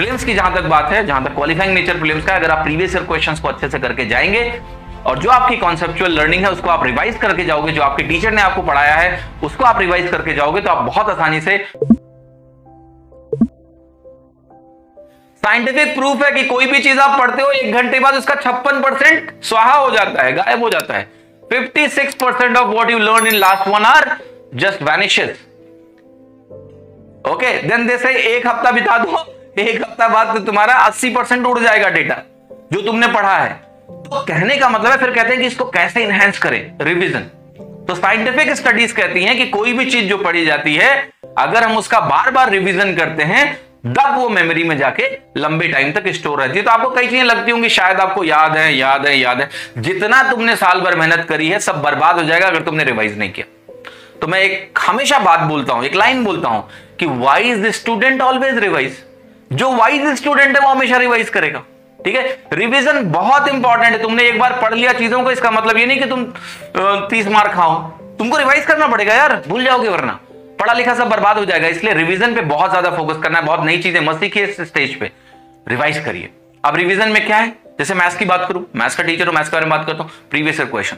Prelims की जहाँ तक बात है, जहाँ तक क्वालिफाइंग नेचर प्रीलिम्स का अगर आप प्रीवियस ईयर क्वेश्चंस को अच्छे से करके जाएँगे, और जो आपकी कॉन्सेप्चुअल लर्निंग है, उसको आप रिवाइज करके जाओगे, जो आपके टीचर ने आपको पढ़ाया है, उसको आप रिवाइज करके जाओगे तो आप बहुत आसानी से साइंटिफिक प्रूफ है कि कोई भी चीज़ आप पढ़ते हो, एक घंटे बाद उसका छप्पन परसेंट स्वाहा हो जाता है, गायब हो जाता है। 56 percent of what you learn in last one hour just vanishes okay then they say एक हफ़्ता बिता दो। एक हफ़्ता बाद तो तुम्हारा 80 परसेंट उड़ जाएगा डेटा जो तुमने पढ़ा है। तो कहने का मतलब है, फिर कहते हैं कि इसको कैसे इनहेंस करें? रिवीजन तो साइंटिफिक स्टडीज़ कहती हैं कि कोई भी चीज़ जो पढ़ी जाती है, अगर हम उसका बार बार रिवीजन करते हैं, तब वो मेमोरी में जाके लंबे टाइम तक स्टोर रहती है। तो आपको कई चीज़ें लगती होंगी, शायद आपको याद है याद है याद है। जितना तुमने साल भर मेहनत करी है, सब बर्बाद हो जाएगा अगर तुमने रिवाइज नहीं किया। तो मैं एक हमेशा बात बोलता हूँ, एक लाइन बोलता हूँ कि वाइज स्टूडेंट ऑलवेज रिवाइज जो वाइज स्टूडेंट है, वो हमेशा रिवाइज करेगा। ठीक है? रिवीजन बहुत इंपॉर्टेंट है। तुमने एक बार पढ़ लिया चीज़ों को, इसका मतलब ये नहीं कि तुम तीस मार्क खाओ। तुमको रिवाइज करना पड़ेगा यार। भूल जाओगे वरना। पढ़ा लिखा सब बर्बाद हो जाएगा। इसलिए रिवीजन पे बहुत ज़्यादा फोकस करना है। बहुत नई चीज़ें मत सीखिए इस स्टेज पे। रिवाइज करिए। अब रिवीजन में क्या है? जैसे मैथ्स की बात करूँ। मैथ्स का टीचर हूँ मैथ्स के बारे में बात करता हूँ। प्रीवियस क्वेश्चन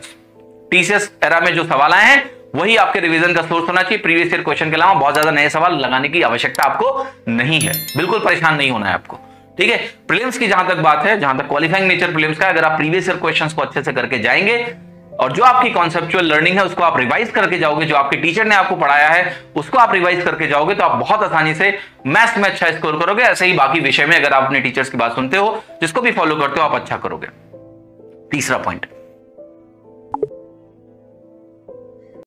टीसीएस एरा में जो सवाल आए हैं वही आपके रिवीजन का सोर्स होना चाहिए। प्रीवियस ईयर क्वेश्चन के अलावा बहुत ज़्यादा नए सवाल लगाने की आवश्यकता आपको नहीं है। बिल्कुल परेशान नहीं होना है आपको। ठीक है? प्रीलिम्स की जहाँ तक बात है, जहाँ तक क्वालिफाइंग नेचर प्रीलिम्स का अगर आप प्रीवियस ईयर क्वेश्चंस को अच्छे से करके जाएँगे और जो आपकी कॉन्सेप्चुअल लर्निंग है, उसको आप रिवाइज करके जाओगे, जो आपके टीचर ने आपको पढ़ाया है, उसको आप रिवाइज करके जाओगे तो आप बहुत आसानी से मैथ्स में अच्छा स्कोर करोगे। ऐसे ही बाकी विषय में अगर आप अपने टीचर्स की बात सुनते हो, जिसको भी फॉलो करते हो, आप अच्छा करोगे। तीसरा पॉइंट